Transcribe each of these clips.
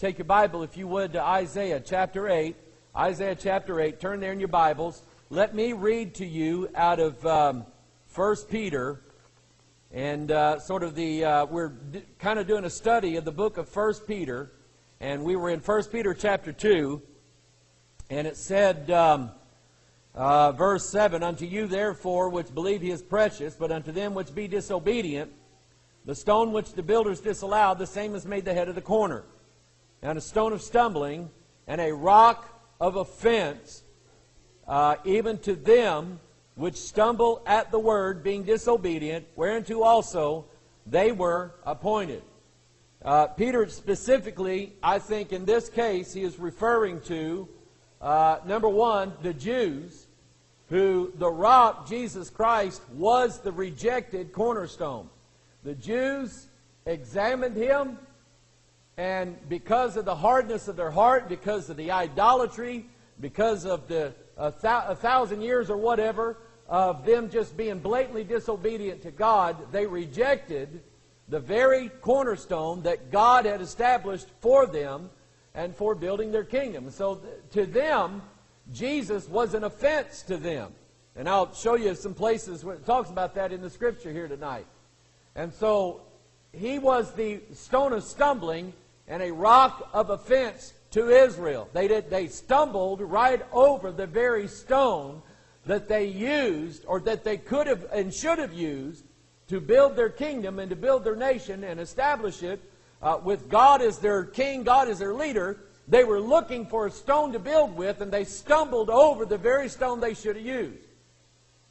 take your Bible, if you would, to Isaiah chapter 8. Isaiah chapter 8. Turn there in your Bibles. Let me read to you out of um, 1 Peter. And uh, sort of the, uh, we're d- kind of doing a study of the book of 1 Peter. And we were in 1 Peter chapter 2. And it said, um, uh, verse 7 Unto you, therefore, which believe he is precious, but unto them which be disobedient, the stone which the builders disallowed, the same is made the head of the corner, and a stone of stumbling, and a rock of offense, uh, even to them which stumble at the word, being disobedient, whereunto also they were appointed. Uh, Peter specifically, I think in this case, he is referring to, uh, number one, the Jews, who the rock, Jesus Christ, was the rejected cornerstone. The Jews examined him, and because of the hardness of their heart, because of the idolatry, because of the a, a thousand years or whatever of them just being blatantly disobedient to God, they rejected the very cornerstone that God had established for them and for building their kingdom. So to them, Jesus was an offense to them. And I'll show you some places where it talks about that in the scripture here tonight. And so he was the stone of stumbling and a rock of offense to Israel. They, did, they stumbled right over the very stone that they used or that they could have and should have used to build their kingdom and to build their nation and establish it uh, with God as their king, God as their leader. They were looking for a stone to build with, and they stumbled over the very stone they should have used.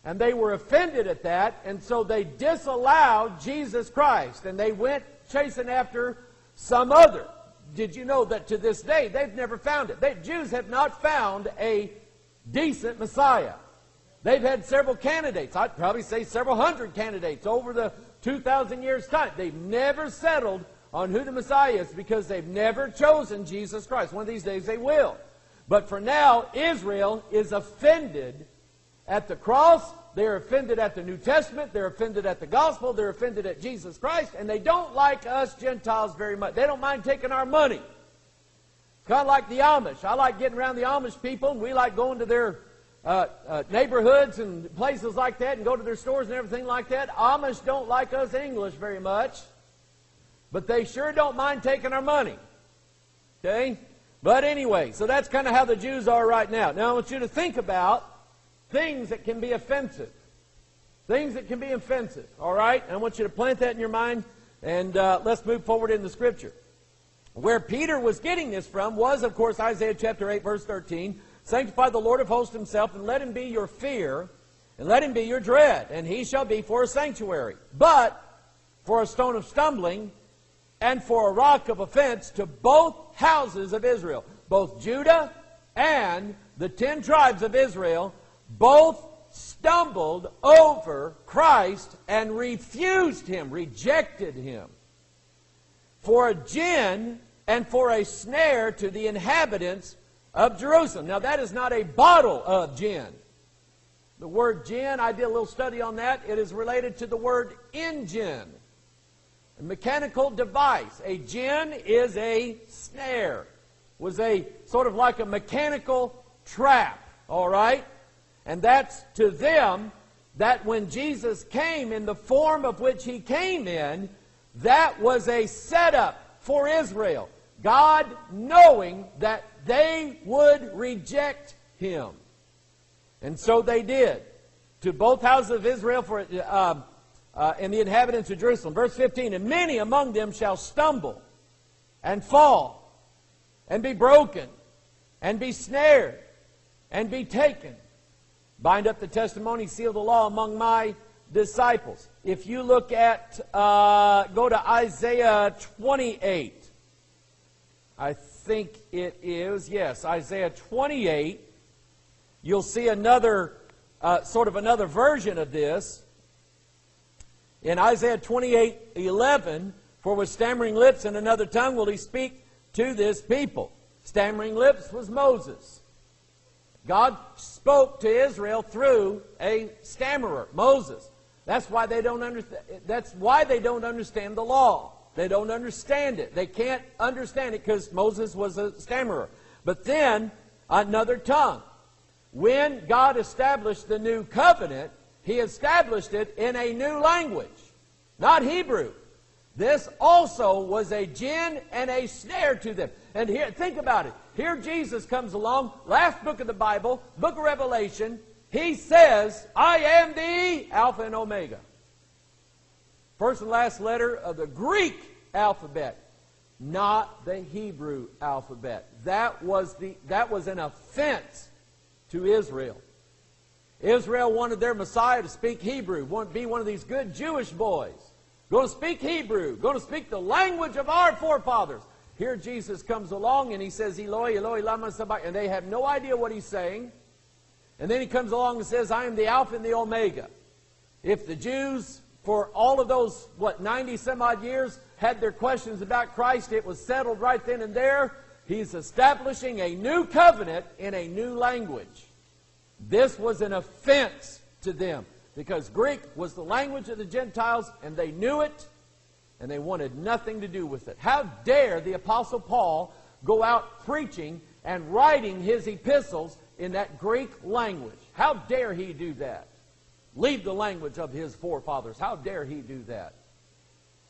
And they were offended at that, and so they disallowed Jesus Christ, and they went chasing after some other. Did you know that to this day they've never found it? They, Jews have not found a decent Messiah. They've had several candidates. I'd probably say several hundred candidates over the 2,000 years' time. They've never settled on who the Messiah is because they've never chosen Jesus Christ. One of these days they will. But for now, Israel is offended at the cross, they're offended at the New Testament, they're offended at the gospel, they're offended at Jesus Christ, and they don't like us Gentiles very much. They don't mind taking our money. Kind of like the Amish. I like getting around the Amish people, and we like going to their uh, uh, neighborhoods and places like that and go to their stores and everything like that. Amish don't like us English very much, but they sure don't mind taking our money. Okay? But anyway, so that's kind of how the Jews are right now. Now I want you to think about things that can be offensive. Things that can be offensive, all right? I want you to plant that in your mind, and uh, let's move forward in the Scripture. Where Peter was getting this from was, of course, Isaiah chapter 8, verse 13. Sanctify the Lord of hosts himself, and let him be your fear, and let him be your dread, and he shall be for a sanctuary. But for a stone of stumbling, and for a rock of offense to both houses of Israel, both Judah and the ten tribes of Israel both stumbled over Christ and refused him, rejected him. For a gin and for a snare to the inhabitants of Jerusalem. Now, that is not a bottle of gin. The word gin, I did a little study on that. It is related to the word engine, a mechanical device. A gin is a snare, was a sort of like a mechanical trap, all right? And that's to them that when Jesus came in the form of which he came in, that was a setup for Israel. God knowing that they would reject him. And so they did. To both houses of Israel for, uh, uh, and the inhabitants of Jerusalem. Verse 15 And many among them shall stumble and fall and be broken and be snared and be taken bind up the testimony, seal the law among my disciples. If you look at, uh, go to Isaiah 28. I think it is, yes, Isaiah 28. You'll see another, uh, sort of another version of this. In Isaiah 28 11, for with stammering lips and another tongue will he speak to this people. Stammering lips was Moses. God spoke to Israel through a stammerer, Moses. That's why they don't understand. That's why they don't understand the law. They don't understand it. They can't understand it because Moses was a stammerer. But then, another tongue. When God established the new covenant, He established it in a new language, not Hebrew. This also was a gin and a snare to them. And here, think about it. Here Jesus comes along, last book of the Bible, book of Revelation. He says, I am the Alpha and Omega. First and last letter of the Greek alphabet, not the Hebrew alphabet. That was, the, that was an offense to Israel. Israel wanted their Messiah to speak Hebrew, want to be one of these good Jewish boys. Going to speak Hebrew, going to speak the language of our forefathers. Here Jesus comes along and he says, Eloi, Eloi, lama sabachthani. And they have no idea what he's saying. And then he comes along and says, I am the Alpha and the Omega. If the Jews, for all of those, what, 90 some odd years, had their questions about Christ, it was settled right then and there. He's establishing a new covenant in a new language. This was an offense to them because Greek was the language of the Gentiles and they knew it and they wanted nothing to do with it. How dare the Apostle Paul go out preaching and writing his epistles in that Greek language? How dare he do that? Leave the language of his forefathers. How dare he do that?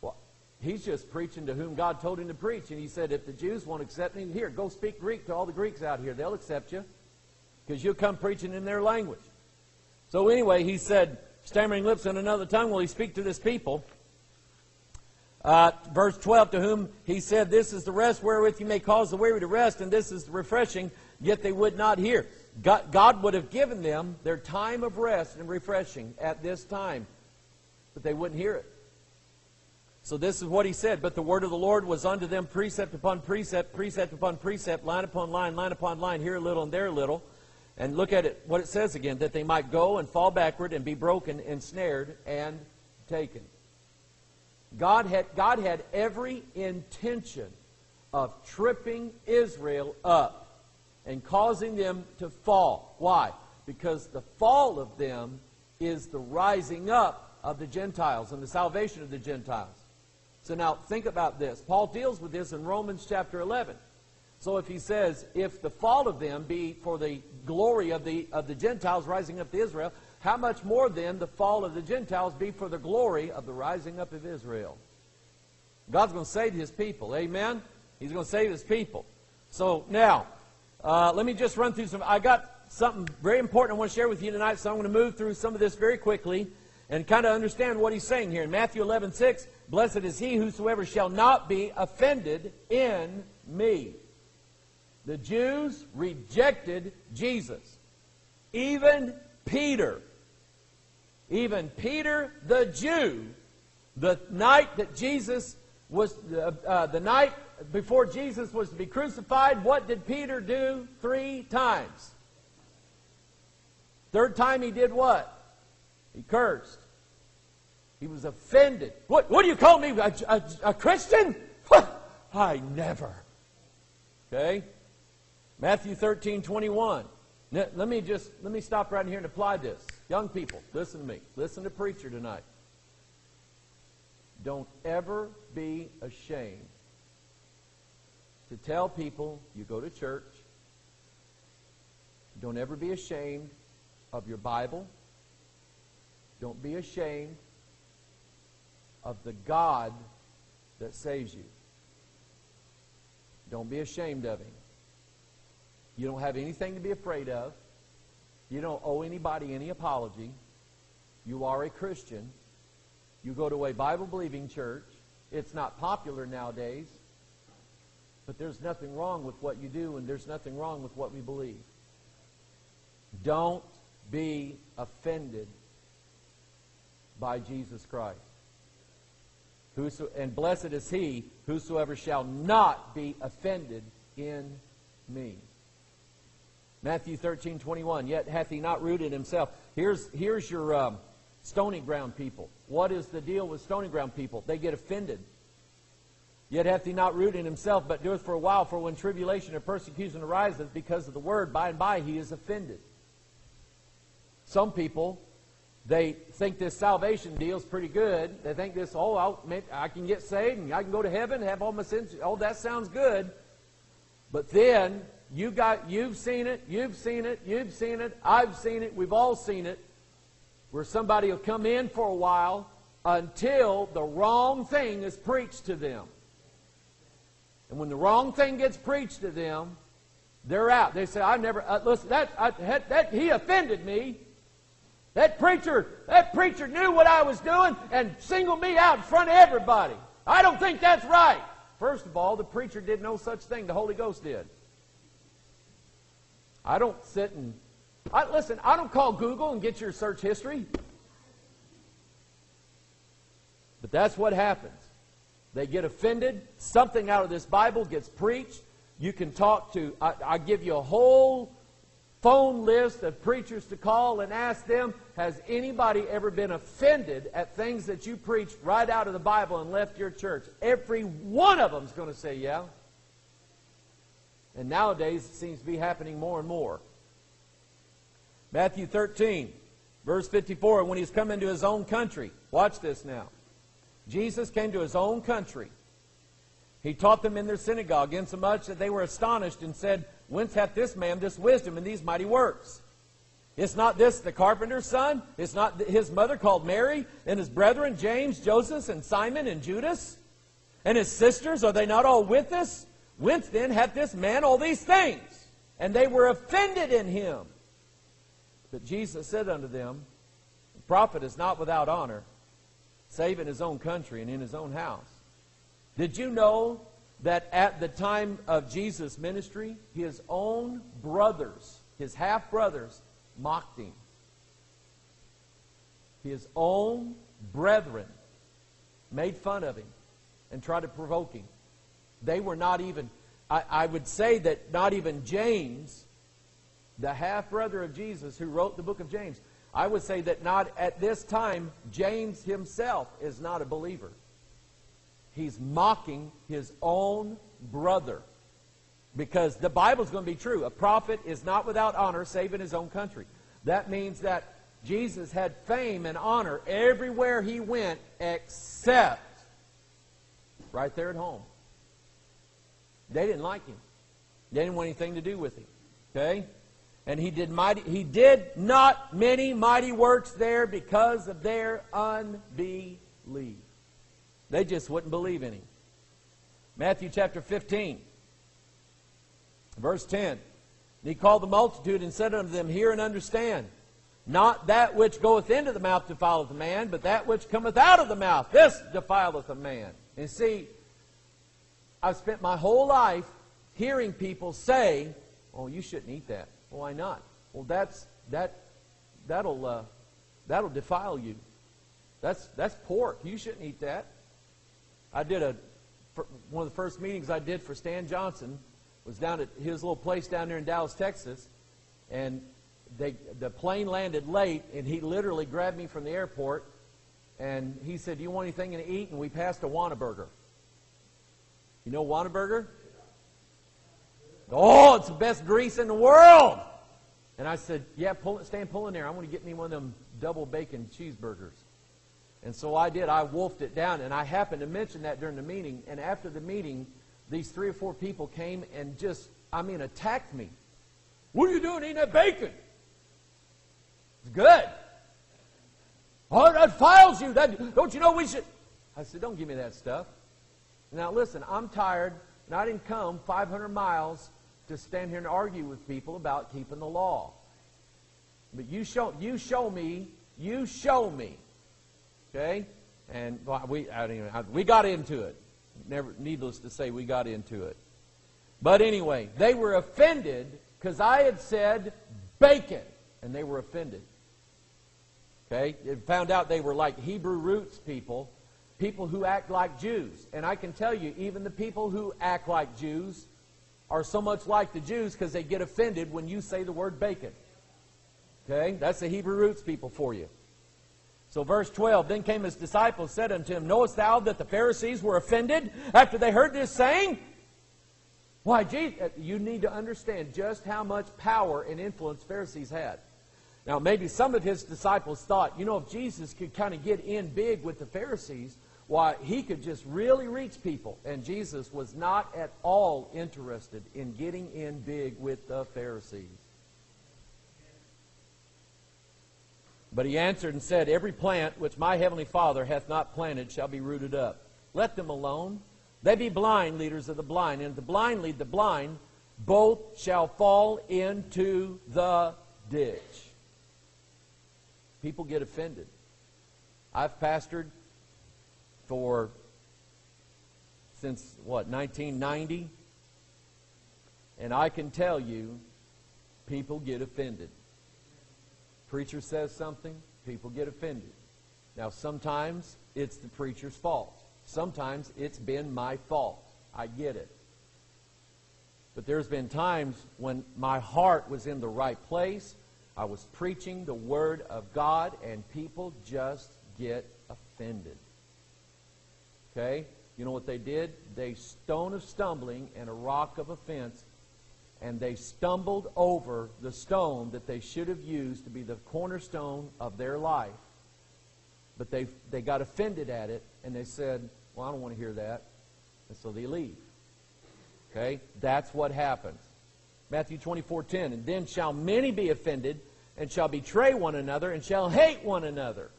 Well, he's just preaching to whom God told him to preach. And he said, if the Jews won't accept me, here, go speak Greek to all the Greeks out here. They'll accept you because you'll come preaching in their language. So anyway, he said, stammering lips in another tongue will he speak to this people. Uh, verse 12, to whom he said, This is the rest wherewith you may cause the weary to rest, and this is the refreshing, yet they would not hear. God, God would have given them their time of rest and refreshing at this time, but they wouldn't hear it. So this is what he said. But the word of the Lord was unto them precept upon precept, precept upon precept, line upon line, line upon line, here a little and there a little. And look at it, what it says again, that they might go and fall backward and be broken, ensnared, and taken. God had, God had every intention of tripping Israel up and causing them to fall. Why? Because the fall of them is the rising up of the Gentiles and the salvation of the Gentiles. So now think about this. Paul deals with this in Romans chapter 11. So if he says, if the fall of them be for the glory of the, of the Gentiles rising up to Israel, how much more then the fall of the Gentiles be for the glory of the rising up of Israel? God's going to save his people. Amen? He's going to save his people. So now, uh, let me just run through some. I got something very important I want to share with you tonight, so I'm going to move through some of this very quickly and kind of understand what he's saying here. In Matthew 11, 6, Blessed is he whosoever shall not be offended in me. The Jews rejected Jesus. Even Peter, even Peter the Jew, the night that Jesus was, uh, uh, the night before Jesus was to be crucified, what did Peter do three times? Third time he did what? He cursed. He was offended. What, what do you call me? A, a, a Christian? I never. Okay? Matthew 13, 21. Now, let me just let me stop right here and apply this. Young people, listen to me. Listen to preacher tonight. Don't ever be ashamed to tell people you go to church. Don't ever be ashamed of your Bible. Don't be ashamed of the God that saves you. Don't be ashamed of Him. You don't have anything to be afraid of. You don't owe anybody any apology. You are a Christian. You go to a Bible believing church. It's not popular nowadays, but there's nothing wrong with what you do, and there's nothing wrong with what we believe. Don't be offended by Jesus Christ. Whoso, and blessed is he whosoever shall not be offended in me. Matthew 13, 21. Yet hath he not rooted himself. Here's, here's your um, stony ground people. What is the deal with stony ground people? They get offended. Yet hath he not rooted himself, but doeth for a while, for when tribulation or persecution ariseth because of the word, by and by he is offended. Some people they think this salvation deal is pretty good. They think this, oh, I'll, I can get saved and I can go to heaven, have all my sins. Oh, that sounds good. But then you got, you've seen it, you've seen it, you've seen it, I've seen it, we've all seen it, where somebody will come in for a while until the wrong thing is preached to them. And when the wrong thing gets preached to them, they're out. They say, "I never uh, listen. That, I, that, that he offended me. That preacher, that preacher knew what I was doing and singled me out in front of everybody. I don't think that's right." First of all, the preacher did no such thing. The Holy Ghost did. I don't sit and I, listen. I don't call Google and get your search history. But that's what happens. They get offended. Something out of this Bible gets preached. You can talk to, I, I give you a whole phone list of preachers to call and ask them, has anybody ever been offended at things that you preached right out of the Bible and left your church? Every one of them is going to say, yeah. And nowadays it seems to be happening more and more. Matthew 13, verse 54, when he's come into his own country. Watch this now. Jesus came to his own country. He taught them in their synagogue, insomuch that they were astonished and said, Whence hath this man this wisdom and these mighty works? Is not this the carpenter's son? Is not his mother called Mary, and his brethren James, Joseph, and Simon, and Judas? And his sisters, are they not all with us? Whence then hath this man all these things? And they were offended in him. But Jesus said unto them, The prophet is not without honor, save in his own country and in his own house. Did you know that at the time of Jesus' ministry, his own brothers, his half brothers, mocked him? His own brethren made fun of him and tried to provoke him. They were not even, I, I would say that not even James, the half brother of Jesus who wrote the book of James, I would say that not at this time, James himself is not a believer. He's mocking his own brother. Because the Bible is going to be true. A prophet is not without honor save in his own country. That means that Jesus had fame and honor everywhere he went except right there at home. They didn't like him. They didn't want anything to do with him. Okay? And he did mighty he did not many mighty works there because of their unbelief. They just wouldn't believe in him. Matthew chapter 15, verse 10. he called the multitude and said unto them, Hear and understand. Not that which goeth into the mouth defileth a man, but that which cometh out of the mouth, this defileth a man. And see, I've spent my whole life hearing people say, Oh, you shouldn't eat that. Why not? Well, that's that that'll uh, that'll defile you. That's that's pork. You shouldn't eat that. I did a one of the first meetings I did for Stan Johnson was down at his little place down there in Dallas, Texas, and they, the plane landed late, and he literally grabbed me from the airport, and he said, "Do you want anything to eat?" And we passed a Whataburger. You know Whataburger? Oh, it's the best grease in the world. And I said, yeah, pull stand pulling there. I want to get me one of them double bacon cheeseburgers. And so I did. I wolfed it down. And I happened to mention that during the meeting. And after the meeting, these three or four people came and just, I mean, attacked me. What are you doing eating that bacon? It's good. Oh, that files you. That, don't you know we should? I said, don't give me that stuff. Now, listen, I'm tired, and I didn't come 500 miles to stand here and argue with people about keeping the law. But you show, you show me, you show me. Okay? And well, we, I even, I, we got into it. Never, needless to say, we got into it. But anyway, they were offended because I had said bacon, and they were offended. Okay? It found out they were like Hebrew roots people, people who act like Jews. And I can tell you, even the people who act like Jews are so much like the Jews because they get offended when you say the word bacon. Okay? That's the Hebrew roots people for you. So verse 12, Then came his disciples, said unto him, Knowest thou that the Pharisees were offended after they heard this saying? Why, Jesus, uh, you need to understand just how much power and influence Pharisees had. Now, maybe some of his disciples thought, you know, if Jesus could kind of get in big with the Pharisees, why, he could just really reach people. And Jesus was not at all interested in getting in big with the Pharisees. But he answered and said, Every plant which my heavenly Father hath not planted shall be rooted up. Let them alone. They be blind leaders of the blind, and if the blind lead the blind, both shall fall into the ditch. People get offended. I've pastored for since what 1990 and I can tell you people get offended. Preacher says something, people get offended. Now sometimes it's the preacher's fault. Sometimes it's been my fault. I get it. But there's been times when my heart was in the right place. I was preaching the Word of God, and people just get offended. Okay? You know what they did? They stone of stumbling and a rock of offense, and they stumbled over the stone that they should have used to be the cornerstone of their life. But they, they got offended at it, and they said, Well, I don't want to hear that. And so they leave. Okay? That's what happens. Matthew 24 10. And then shall many be offended, and shall betray one another, and shall hate one another.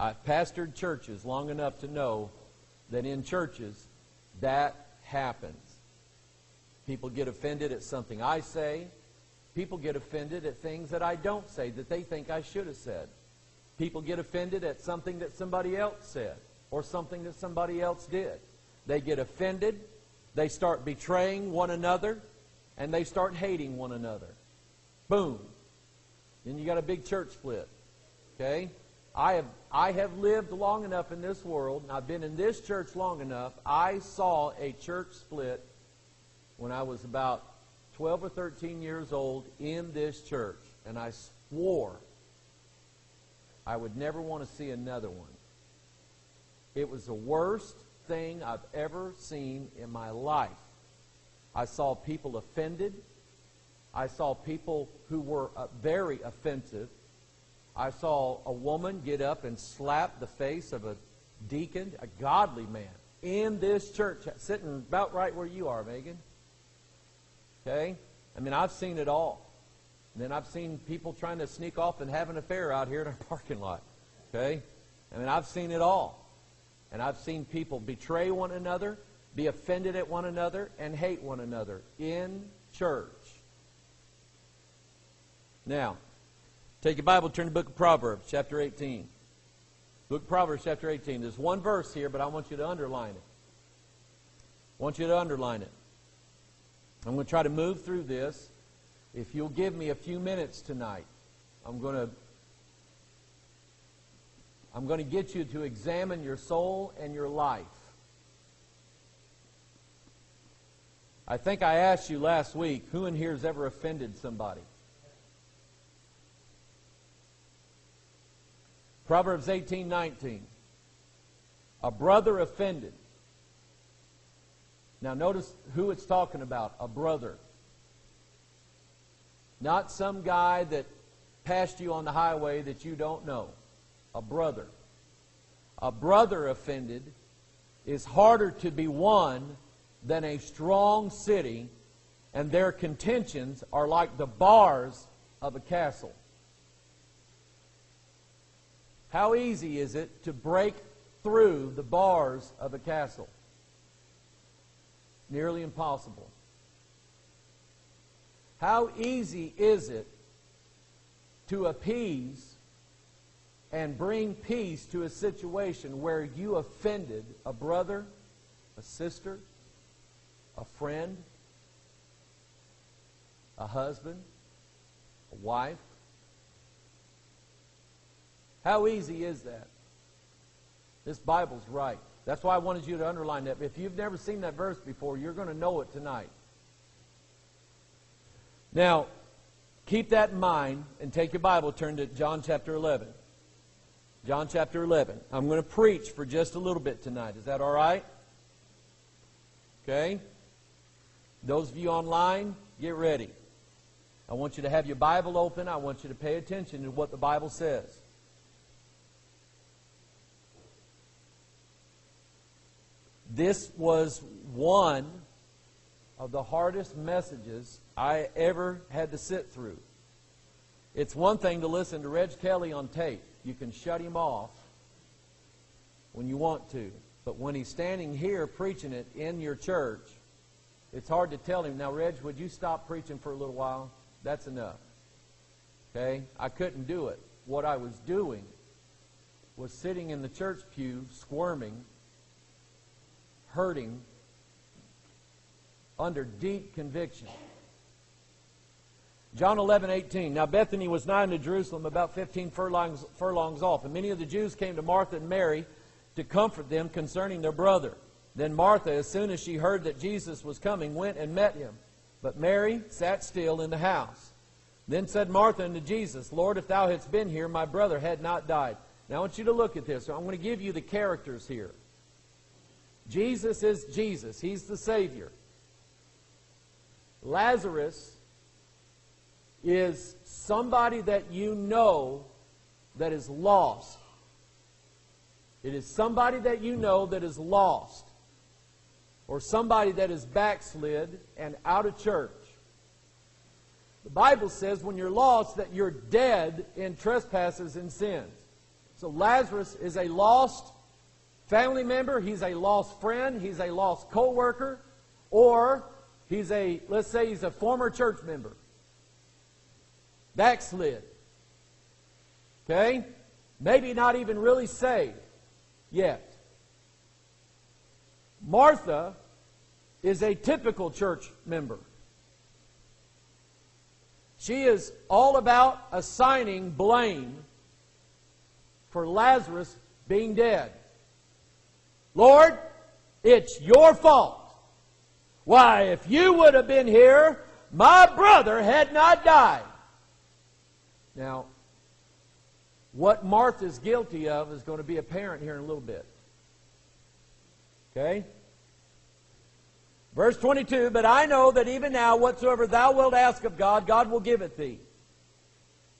I've pastored churches long enough to know that in churches, that happens. People get offended at something I say. People get offended at things that I don't say that they think I should have said. People get offended at something that somebody else said or something that somebody else did. They get offended. They start betraying one another and they start hating one another. Boom. Then you got a big church split. Okay? I have, I have lived long enough in this world, and I've been in this church long enough. I saw a church split when I was about 12 or 13 years old in this church, and I swore I would never want to see another one. It was the worst thing I've ever seen in my life. I saw people offended. I saw people who were uh, very offensive. I saw a woman get up and slap the face of a deacon, a godly man, in this church, sitting about right where you are, Megan. Okay? I mean, I've seen it all. And then I've seen people trying to sneak off and have an affair out here in our parking lot. Okay? I mean, I've seen it all. And I've seen people betray one another, be offended at one another, and hate one another in church. Now, Take your Bible, turn to the book of Proverbs, chapter 18. Book of Proverbs, chapter 18. There's one verse here, but I want you to underline it. I want you to underline it. I'm going to try to move through this. If you'll give me a few minutes tonight, I'm going to I'm going to get you to examine your soul and your life. I think I asked you last week, who in here has ever offended somebody? Proverbs 18 19. A brother offended. Now, notice who it's talking about a brother. Not some guy that passed you on the highway that you don't know. A brother. A brother offended is harder to be won than a strong city, and their contentions are like the bars of a castle. How easy is it to break through the bars of a castle? Nearly impossible. How easy is it to appease and bring peace to a situation where you offended a brother, a sister, a friend, a husband, a wife? How easy is that? This Bible's right. That's why I wanted you to underline that. If you've never seen that verse before, you're going to know it tonight. Now, keep that in mind and take your Bible, turn to John chapter 11. John chapter 11. I'm going to preach for just a little bit tonight. Is that all right? Okay? Those of you online, get ready. I want you to have your Bible open. I want you to pay attention to what the Bible says. This was one of the hardest messages I ever had to sit through. It's one thing to listen to Reg Kelly on tape. You can shut him off when you want to. But when he's standing here preaching it in your church, it's hard to tell him, now, Reg, would you stop preaching for a little while? That's enough. Okay? I couldn't do it. What I was doing was sitting in the church pew, squirming, hurting, under deep conviction. John 11, 18. Now Bethany was nigh unto Jerusalem, about 15 furlongs, furlongs off. And many of the Jews came to Martha and Mary to comfort them concerning their brother. Then Martha, as soon as she heard that Jesus was coming, went and met him. But Mary sat still in the house. Then said Martha unto Jesus, Lord, if thou hadst been here, my brother had not died. Now I want you to look at this. I'm going to give you the characters here. Jesus is Jesus, He's the Savior. Lazarus is somebody that you know that is lost. It is somebody that you know that is lost. Or somebody that is backslid and out of church. The Bible says when you're lost that you're dead in trespasses and sins. So Lazarus is a lost family member, he's a lost friend, he's a lost co-worker, or he's a, let's say he's a former church member. Backslid. Okay? Maybe not even really saved yet. Martha is a typical church member. She is all about assigning blame for Lazarus being dead. Lord, it's your fault. Why, if you would have been here, my brother had not died. Now, what Martha's guilty of is going to be apparent here in a little bit. Okay? Verse 22 But I know that even now, whatsoever thou wilt ask of God, God will give it thee.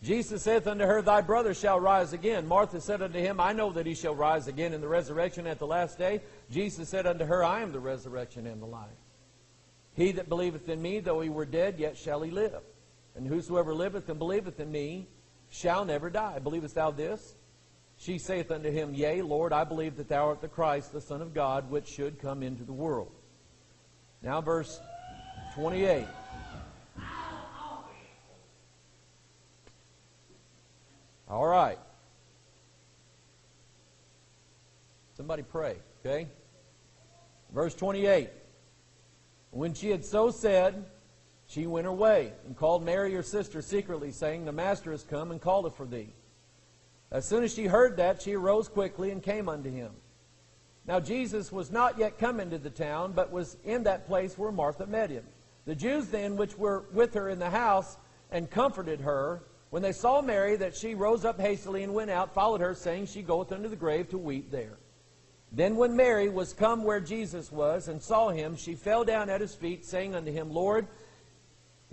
Jesus saith unto her, Thy brother shall rise again. Martha said unto him, I know that he shall rise again in the resurrection at the last day. Jesus said unto her, I am the resurrection and the life. He that believeth in me, though he were dead, yet shall he live. And whosoever liveth and believeth in me shall never die. Believest thou this? She saith unto him, Yea, Lord, I believe that thou art the Christ, the Son of God, which should come into the world. Now, verse 28. All right. Somebody pray, okay? Verse 28. When she had so said, she went her way and called Mary her sister secretly, saying, The master is come and calleth for thee. As soon as she heard that, she arose quickly and came unto him. Now Jesus was not yet come into the town, but was in that place where Martha met him. The Jews then, which were with her in the house, and comforted her, when they saw Mary, that she rose up hastily and went out, followed her, saying, She goeth unto the grave to weep there. Then when Mary was come where Jesus was, and saw him, she fell down at his feet, saying unto him, Lord,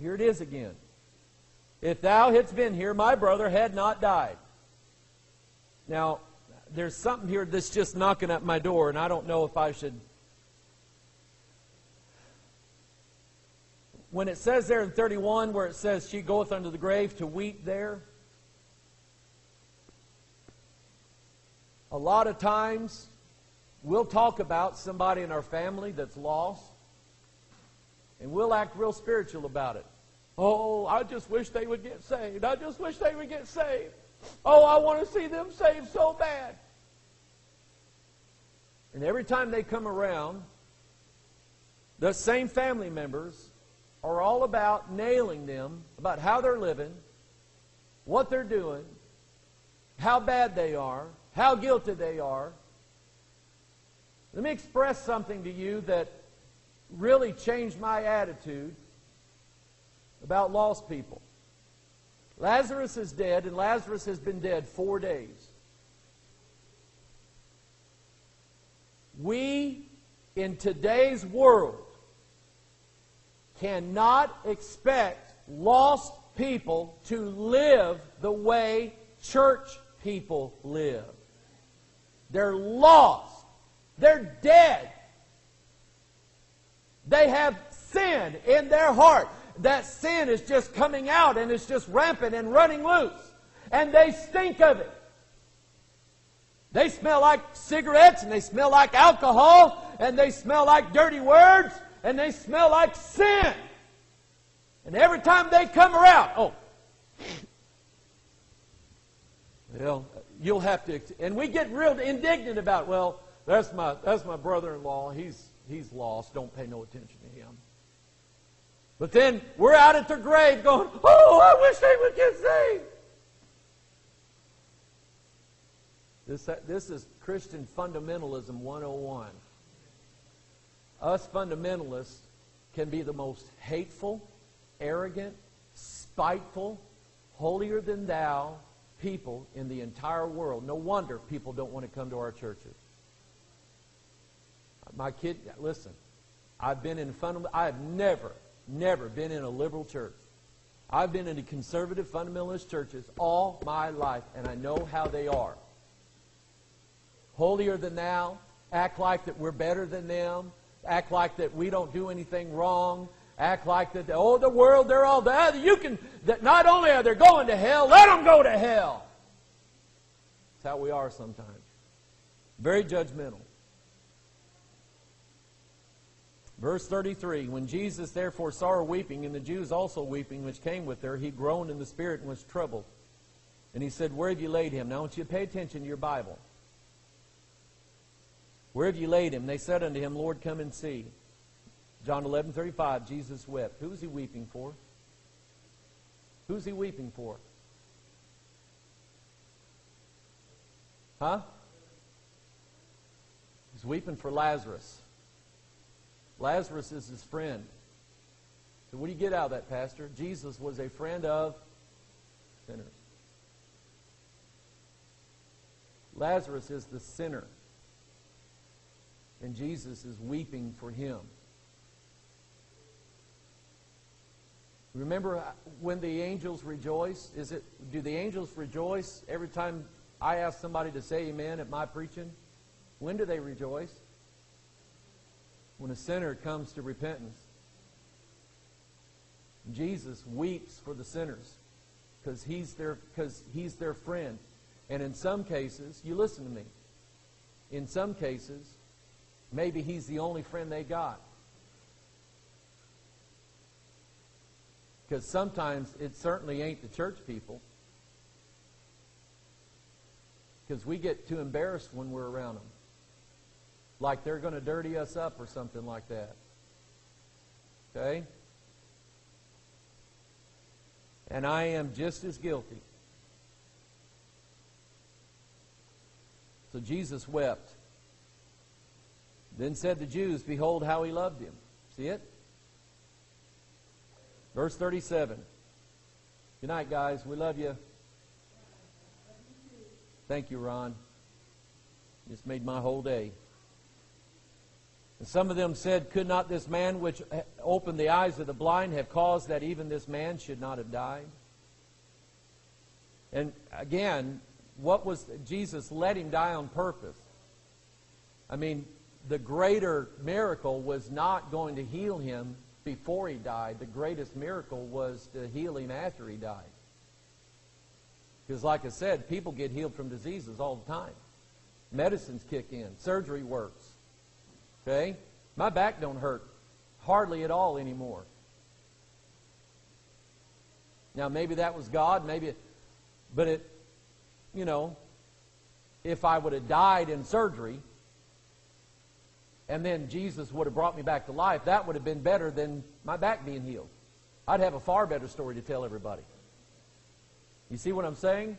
here it is again. If thou hadst been here, my brother had not died. Now, there's something here that's just knocking at my door, and I don't know if I should. When it says there in 31, where it says, She goeth unto the grave to weep there, a lot of times we'll talk about somebody in our family that's lost, and we'll act real spiritual about it. Oh, I just wish they would get saved. I just wish they would get saved. Oh, I want to see them saved so bad. And every time they come around, the same family members are all about nailing them about how they're living, what they're doing, how bad they are, how guilty they are. Let me express something to you that really changed my attitude about lost people. Lazarus is dead, and Lazarus has been dead four days. We, in today's world, cannot expect lost people to live the way church people live. They're lost. They're dead. They have sin in their heart. That sin is just coming out and it's just rampant and running loose. And they stink of it. They smell like cigarettes and they smell like alcohol and they smell like dirty words and they smell like sin. And every time they come around, oh, well, you'll have to, and we get real indignant about, well, that's my, that's my brother-in-law. He's, he's lost. Don't pay no attention to him. But then we're out at their grave going, oh, I wish they would get saved. This, this is Christian fundamentalism 101. Us fundamentalists can be the most hateful, arrogant, spiteful, holier than thou people in the entire world. No wonder people don't want to come to our churches. My kid, listen, I've been in fundamental, I have never, never been in a liberal church. I've been in conservative fundamentalist churches all my life, and I know how they are. Holier than thou, act like that we're better than them, act like that we don't do anything wrong, act like that, oh, the world, they're all that. You can, that not only are they going to hell, let them go to hell. That's how we are sometimes. Very judgmental. Verse 33 When Jesus therefore saw her weeping, and the Jews also weeping, which came with her, he groaned in the spirit and was troubled. And he said, Where have you laid him? Now I want you to pay attention to your Bible. Where have you laid him? They said unto him, Lord, come and see. John 11, 35, Jesus wept. Who is he weeping for? Who's he weeping for? Huh? He's weeping for Lazarus. Lazarus is his friend. So what do you get out of that, Pastor? Jesus was a friend of sinners. Lazarus is the sinner. And Jesus is weeping for him. Remember uh, when the angels rejoice? Is it do the angels rejoice every time I ask somebody to say amen at my preaching? When do they rejoice? When a sinner comes to repentance. Jesus weeps for the sinners because he's their because he's their friend. And in some cases, you listen to me. In some cases, maybe he's the only friend they got. Because sometimes it certainly ain't the church people. Because we get too embarrassed when we're around them. Like they're going to dirty us up or something like that. Okay? And I am just as guilty. So Jesus wept. Then said the Jews, Behold how he loved him. See it? Verse 37. Good night, guys. We love you. Thank you, Ron. Just made my whole day. And some of them said, Could not this man which opened the eyes of the blind have caused that even this man should not have died? And again, what was Jesus let him die on purpose? I mean, the greater miracle was not going to heal him before he died. The greatest miracle was to heal him after he died. Because, like I said, people get healed from diseases all the time. Medicines kick in. Surgery works. Okay? My back don't hurt hardly at all anymore. Now, maybe that was God, maybe, it, but it, you know, if I would have died in surgery, and then Jesus would have brought me back to life, that would have been better than my back being healed. I'd have a far better story to tell everybody. You see what I'm saying?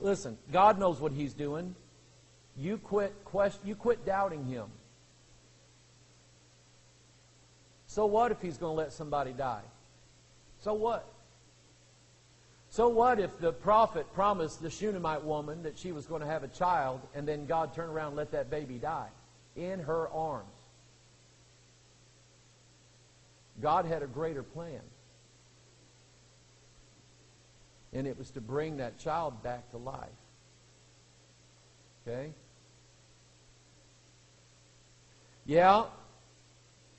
Listen, God knows what He's doing. You quit quest, you quit doubting Him. So what if He's going to let somebody die? So what? So what if the prophet promised the Shunammite woman that she was going to have a child and then God turned around and let that baby die? In her arms. God had a greater plan. and it was to bring that child back to life. Okay? Yeah,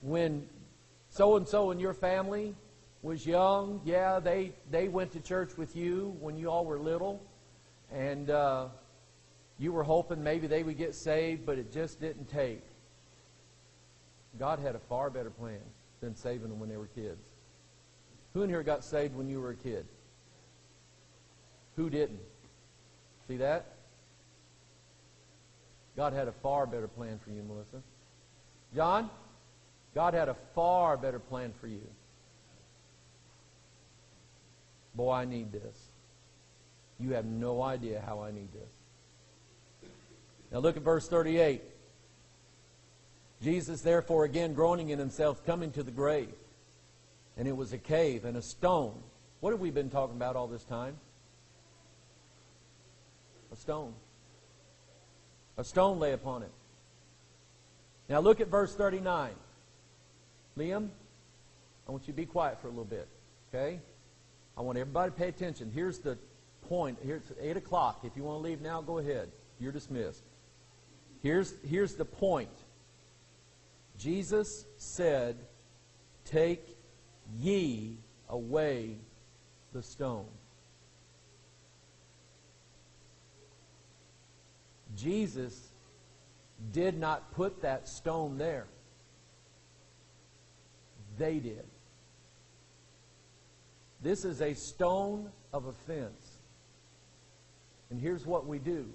when so and so in your family was young, yeah, they, they went to church with you when you all were little, and uh, you were hoping maybe they would get saved, but it just didn't take. God had a far better plan than saving them when they were kids. Who in here got saved when you were a kid? Who didn't? See that? God had a far better plan for you, Melissa. John, God had a far better plan for you. Boy, I need this. You have no idea how I need this. Now look at verse 38. Jesus, therefore, again groaning in himself, coming to the grave. And it was a cave and a stone. What have we been talking about all this time? A stone. A stone lay upon it. Now look at verse 39. Liam, I want you to be quiet for a little bit. Okay? I want everybody to pay attention. Here's the point. Here's 8 o'clock. If you want to leave now, go ahead. You're dismissed. Here's, here's the point. Jesus said, Take ye away the stone. Jesus did not put that stone there. They did. This is a stone of offense. And here's what we do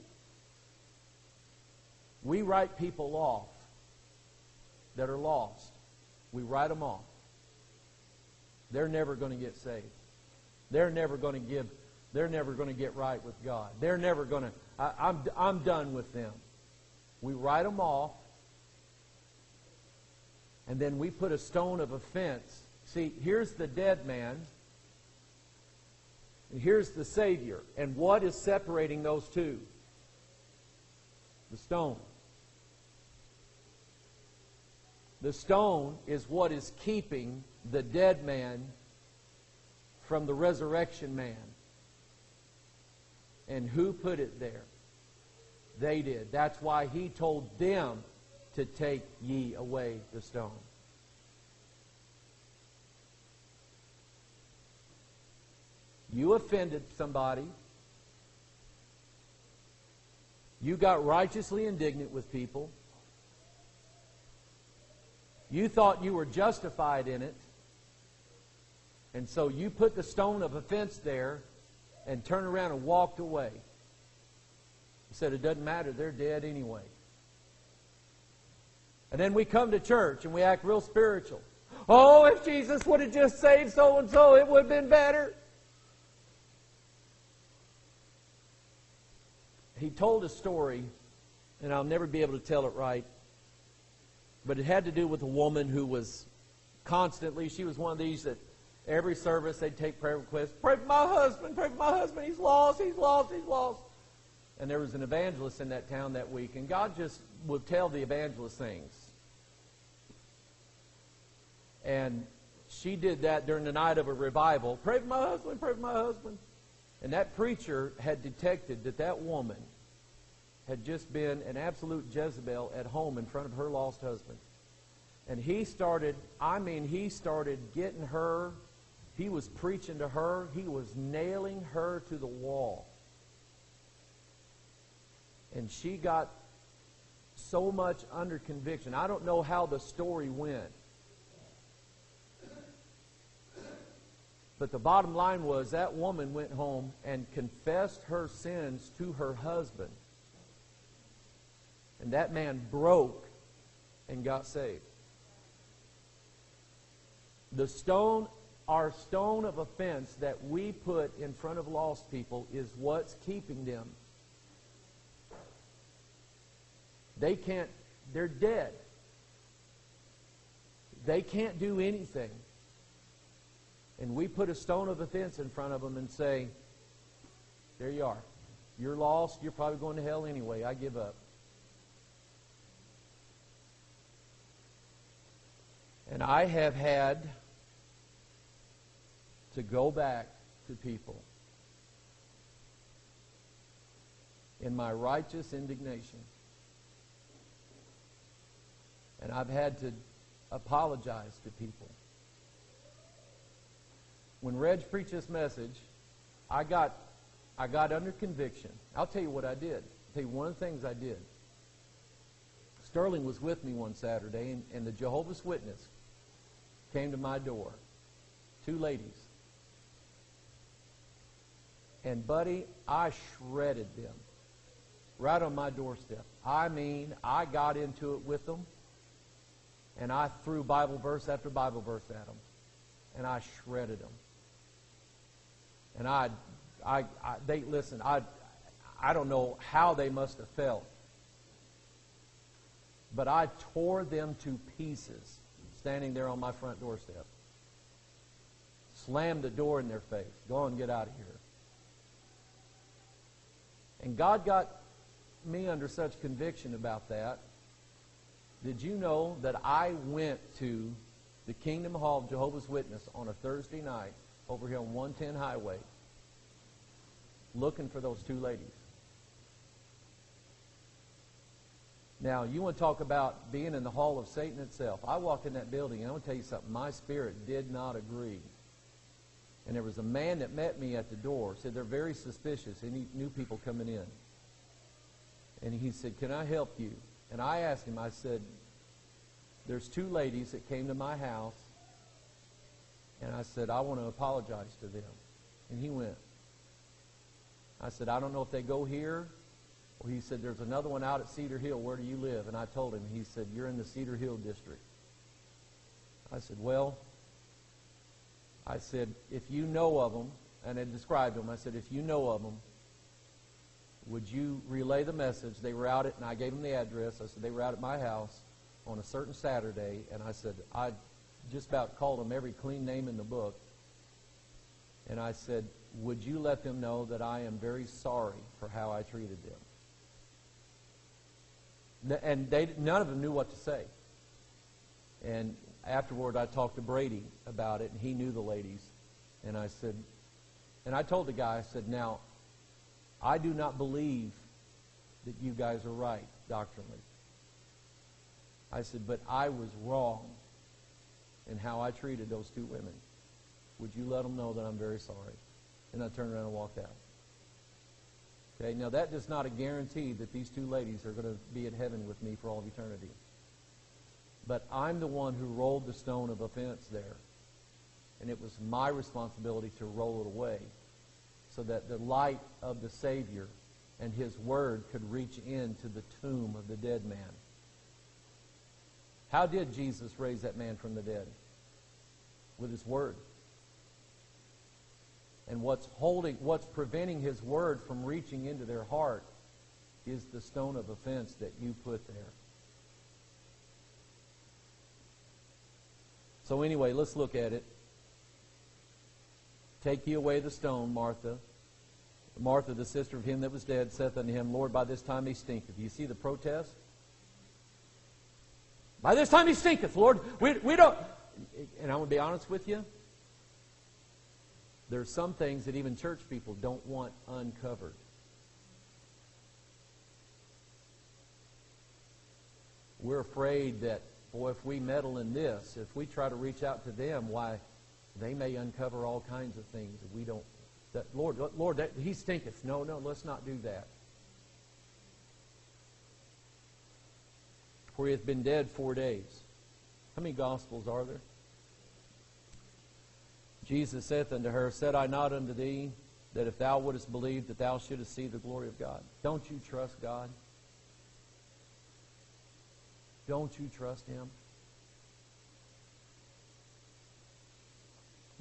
we write people off that are lost. We write them off. They're never going to get saved. They're never going to give. They're never going to get right with God. They're never going to. I'm I'm done with them. We write them off, and then we put a stone of offense. See, here's the dead man, and here's the Savior. And what is separating those two? The stone. The stone is what is keeping the dead man from the resurrection man. And who put it there? They did. That's why he told them to take ye away the stone. You offended somebody. You got righteously indignant with people. You thought you were justified in it. And so you put the stone of offense there and turned around and walked away. He said, It doesn't matter. They're dead anyway. And then we come to church and we act real spiritual. Oh, if Jesus would have just saved so and so, it would have been better. He told a story, and I'll never be able to tell it right, but it had to do with a woman who was constantly, she was one of these that every service they'd take prayer requests. Pray for my husband, pray for my husband. He's lost, he's lost, he's lost and there was an evangelist in that town that week, and God just would tell the evangelist things. And she did that during the night of a revival. Pray for my husband, pray for my husband. And that preacher had detected that that woman had just been an absolute Jezebel at home in front of her lost husband. And he started, I mean, he started getting her, he was preaching to her, he was nailing her to the wall and she got so much under conviction. I don't know how the story went. But the bottom line was that woman went home and confessed her sins to her husband. And that man broke and got saved. The stone, our stone of offense that we put in front of lost people is what's keeping them They can't, they're dead. They can't do anything. And we put a stone of offense in front of them and say, there you are. You're lost. You're probably going to hell anyway. I give up. And I have had to go back to people in my righteous indignation. And I've had to apologize to people. When Reg preached this message, I got, I got under conviction. I'll tell you what I did. I'll tell you one of the things I did. Sterling was with me one Saturday, and, and the Jehovah's Witness came to my door. Two ladies. And, buddy, I shredded them right on my doorstep. I mean, I got into it with them, and I threw Bible verse after Bible verse at them, and I shredded them. And I, I, I they listen. I, I don't know how they must have felt, but I tore them to pieces, standing there on my front doorstep. Slammed the door in their face. Go on, get out of here. And God got me under such conviction about that. Did you know that I went to the Kingdom Hall of Jehovah's Witness on a Thursday night over here on 110 Highway looking for those two ladies? Now, you want to talk about being in the hall of Satan itself. I walked in that building, and I want to tell you something. My spirit did not agree. And there was a man that met me at the door, said they're very suspicious, any new people coming in. And he said, Can I help you? And I asked him, I said, There's two ladies that came to my house. And I said, I want to apologize to them. And he went. I said, I don't know if they go here. Well, he said, There's another one out at Cedar Hill. Where do you live? And I told him. He said, You're in the Cedar Hill district. I said, Well, I said, if you know of them, and I described them, I said, if you know of them, would you relay the message? They were out at, and I gave them the address. I said, they were out at my house on a certain Saturday, and I said, I just about called them every clean name in the book. And I said, would you let them know that I am very sorry for how I treated them? And they, none of them knew what to say. And afterward, I talked to Brady about it, and he knew the ladies. And I said, and I told the guy, I said, now, I do not believe that you guys are right doctrinally. I said, but I was wrong in how I treated those two women. Would you let them know that I'm very sorry? And I turned around and walked out. Okay, now that does not a guarantee that these two ladies are going to be in heaven with me for all of eternity. But I'm the one who rolled the stone of offense there. And it was my responsibility to roll it away so that the light of the Savior and his word could reach into the tomb of the dead man. How did Jesus raise that man from the dead? With his word. And what's holding, what's preventing his word from reaching into their heart is the stone of offense that you put there. So anyway, let's look at it. Take ye away the stone, Martha. Martha, the sister of him that was dead, saith unto him, Lord, by this time he stinketh. You see the protest? By this time he stinketh, Lord. We, we don't. And I'm going to be honest with you. There are some things that even church people don't want uncovered. We're afraid that, boy, if we meddle in this, if we try to reach out to them, why, they may uncover all kinds of things that we don't. That Lord, Lord, that, he stinketh. No, no, let's not do that. For he hath been dead four days. How many gospels are there? Jesus saith unto her, Said I not unto thee that if thou wouldest believe that thou shouldest see the glory of God? Don't you trust God? Don't you trust him?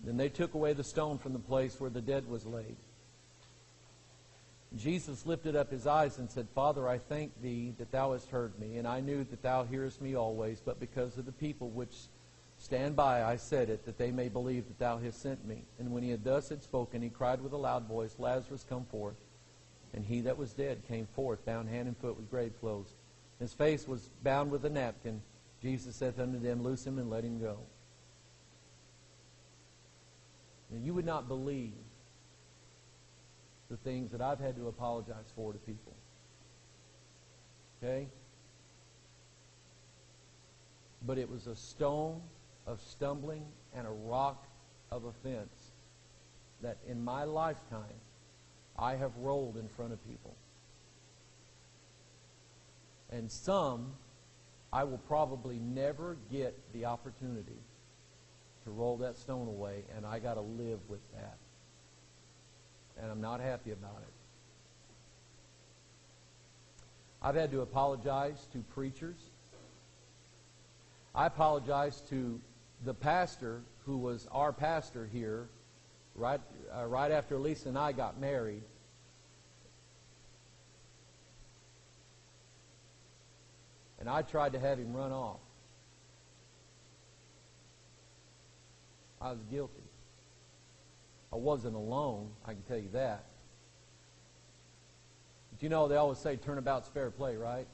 Then they took away the stone from the place where the dead was laid. Jesus lifted up his eyes and said, Father, I thank thee that thou hast heard me, and I knew that thou hearest me always, but because of the people which stand by, I said it, that they may believe that thou hast sent me. And when he had thus had spoken, he cried with a loud voice, Lazarus, come forth. And he that was dead came forth, bound hand and foot with grave clothes. His face was bound with a napkin. Jesus saith unto them, Loose him and let him go. And you would not believe the things that I've had to apologize for to people. Okay? But it was a stone of stumbling and a rock of offense that in my lifetime I have rolled in front of people. And some I will probably never get the opportunity to roll that stone away, and I got to live with that. And I'm not happy about it. I've had to apologize to preachers. I apologize to the pastor who was our pastor here right, uh, right after Lisa and I got married. And I tried to have him run off. I was guilty. I wasn't alone, I can tell you that. But you know, they always say turnabout's fair play, right?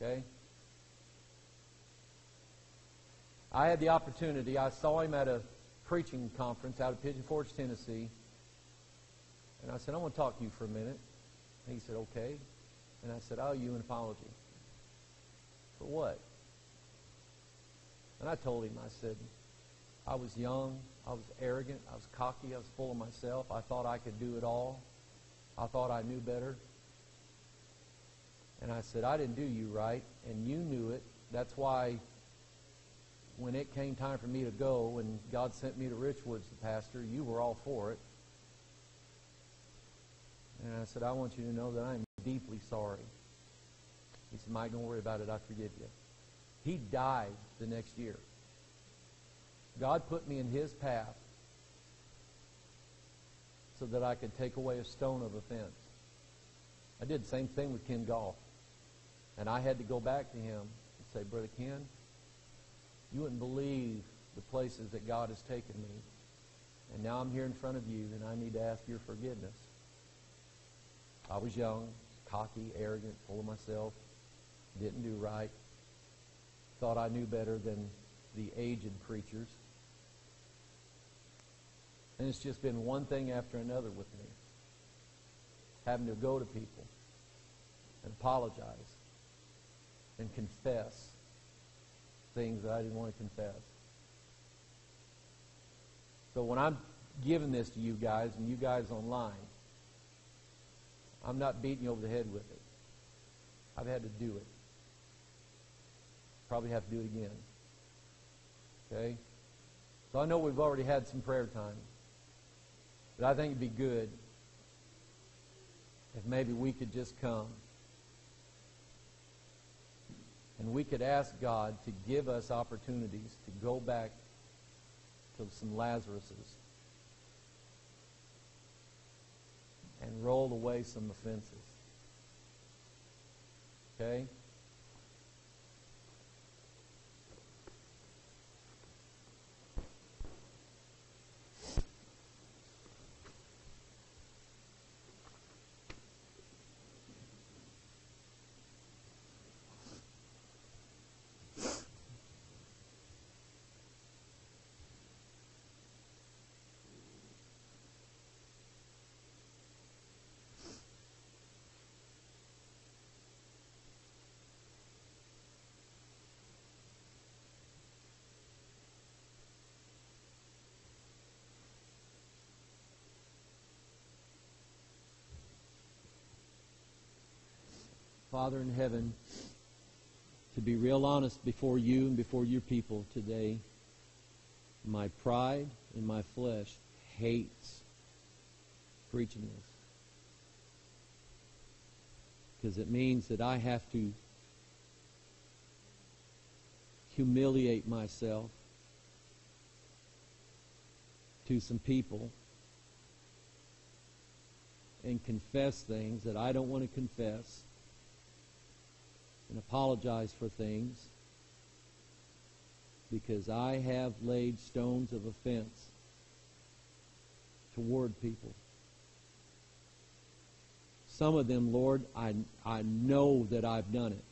Okay? I had the opportunity, I saw him at a preaching conference out of Pigeon Forge, Tennessee. And I said, I want to talk to you for a minute. And he said, okay. And I said, I owe you an apology. For what? And I told him, I said, I was young, I was arrogant, I was cocky, I was full of myself. I thought I could do it all. I thought I knew better. And I said, I didn't do you right, and you knew it. That's why when it came time for me to go and God sent me to Richwoods, the pastor, you were all for it. And I said, I want you to know that I'm deeply sorry. He said, Mike, don't worry about it. I forgive you. He died the next year. God put me in his path so that I could take away a stone of offense. I did the same thing with Ken Golf. And I had to go back to him and say, Brother Ken, you wouldn't believe the places that God has taken me. And now I'm here in front of you, and I need to ask your forgiveness. I was young, cocky, arrogant, full of myself, didn't do right, thought I knew better than the aged preachers. And it's just been one thing after another with me. Having to go to people and apologize and confess things that I didn't want to confess. So when I'm giving this to you guys and you guys online, I'm not beating you over the head with it. I've had to do it. Probably have to do it again. Okay? So I know we've already had some prayer time. But I think it'd be good if maybe we could just come and we could ask God to give us opportunities to go back to some Lazaruses and roll away some offenses. Okay? Father in heaven, to be real honest before you and before your people today, my pride and my flesh hates preaching this. Because it means that I have to humiliate myself to some people and confess things that I don't want to confess and apologize for things because I have laid stones of offense toward people. Some of them, Lord, I, I know that I've done it.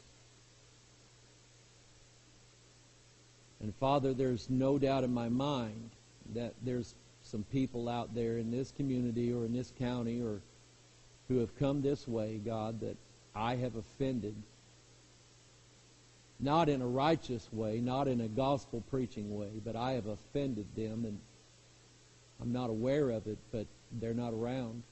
And Father, there's no doubt in my mind that there's some people out there in this community or in this county or who have come this way, God, that I have offended. Not in a righteous way, not in a gospel preaching way, but I have offended them and I'm not aware of it, but they're not around.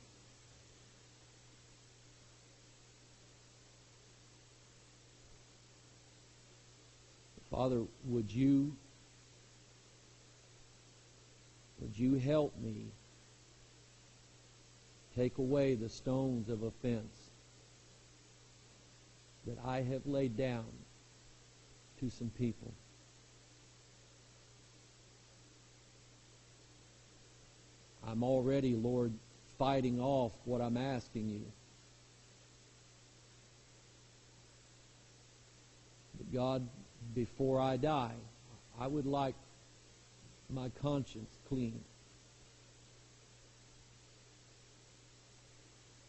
Father, would you would you help me take away the stones of offense that I have laid down to some people? I'm already, Lord, fighting off what I'm asking you. But God, before I die, I would like my conscience clean.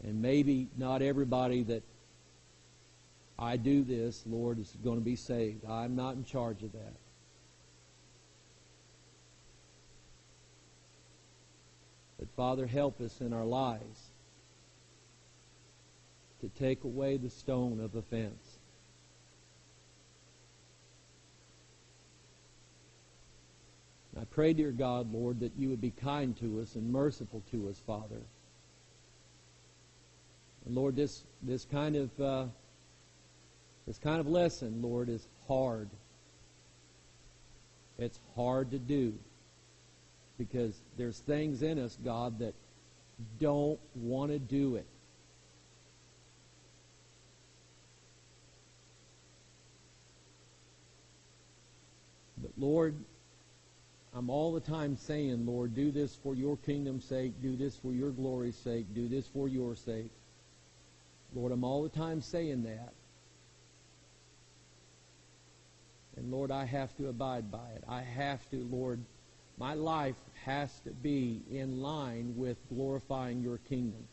And maybe not everybody that I do this, Lord, is going to be saved. I'm not in charge of that. But Father, help us in our lives to take away the stone of offense. I pray, dear God, Lord, that you would be kind to us and merciful to us, Father. And Lord, this this kind of uh, this kind of lesson, Lord, is hard. It's hard to do because there's things in us, God, that don't want to do it. But Lord, I'm all the time saying, Lord, do this for your kingdom's sake, do this for your glory's sake, do this for your sake. Lord, I'm all the time saying that. And Lord, I have to abide by it. I have to, Lord, my life has to be in line with glorifying your kingdom.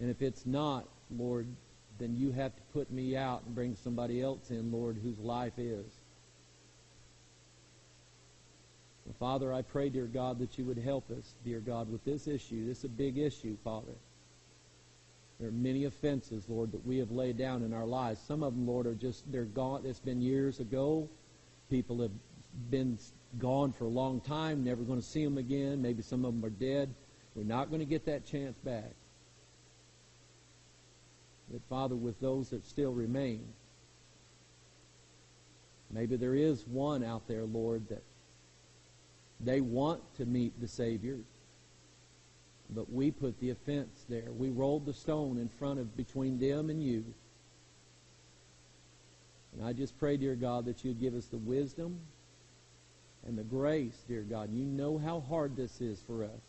And if it's not, Lord, then you have to put me out and bring somebody else in, Lord, whose life is. Father, I pray, dear God, that you would help us, dear God, with this issue. This is a big issue, Father. There are many offenses, Lord, that we have laid down in our lives. Some of them, Lord, are just, they're gone. It's been years ago. People have been gone for a long time, never going to see them again. Maybe some of them are dead. We're not going to get that chance back. But, Father, with those that still remain, maybe there is one out there, Lord, that they want to meet the Savior, but we put the offense there. We rolled the stone in front of between them and you. And I just pray, dear God, that you'd give us the wisdom and the grace, dear God. You know how hard this is for us.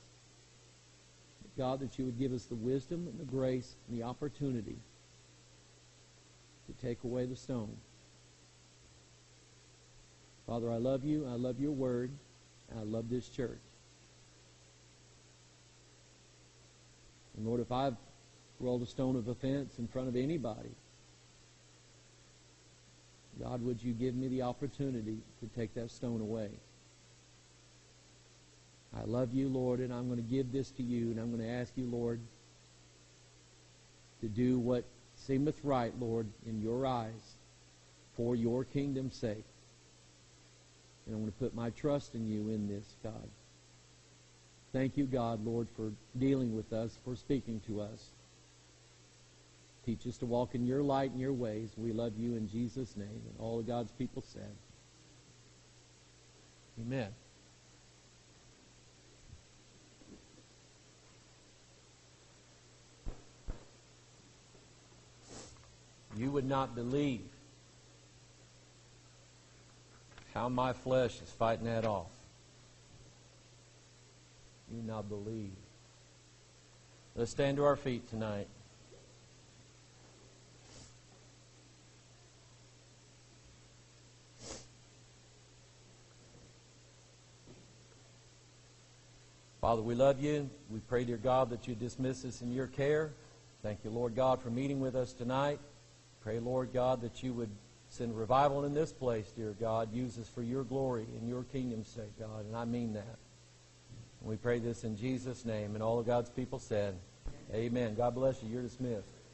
God, that you would give us the wisdom and the grace and the opportunity to take away the stone. Father, I love you. I love your word. I love this church. Lord, if I've rolled a stone of offense in front of anybody, God, would you give me the opportunity to take that stone away? I love you, Lord, and I'm going to give this to you, and I'm going to ask you, Lord, to do what seemeth right, Lord, in your eyes for your kingdom's sake. And I'm going to put my trust in you in this, God. Thank you, God, Lord, for dealing with us, for speaking to us. Teach us to walk in your light and your ways. We love you in Jesus' name. And all of God's people said, Amen. You would not believe how my flesh is fighting that off. You now believe. Let's stand to our feet tonight. Father, we love you. We pray, dear God, that you dismiss us in your care. Thank you, Lord God, for meeting with us tonight. Pray, Lord God, that you would Send revival in this place, dear God. Use us for your glory and your kingdom's sake, God. And I mean that. We pray this in Jesus' name. And all of God's people said, Amen. God bless you. You're dismissed.